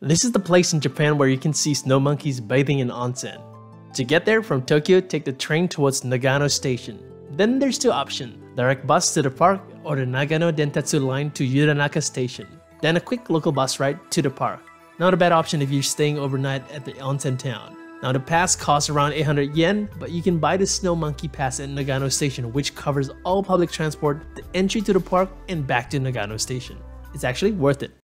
This is the place in Japan where you can see snow monkeys bathing in onsen. To get there from Tokyo, take the train towards Nagano Station. Then there's two options, direct bus to the park or the Nagano Dentetsu line to Yudanaka Station. Then a quick local bus ride to the park. Not a bad option if you're staying overnight at the onsen town. Now the pass costs around 800 yen, but you can buy the Snow Monkey Pass at Nagano Station which covers all public transport, the entry to the park, and back to Nagano Station. It's actually worth it.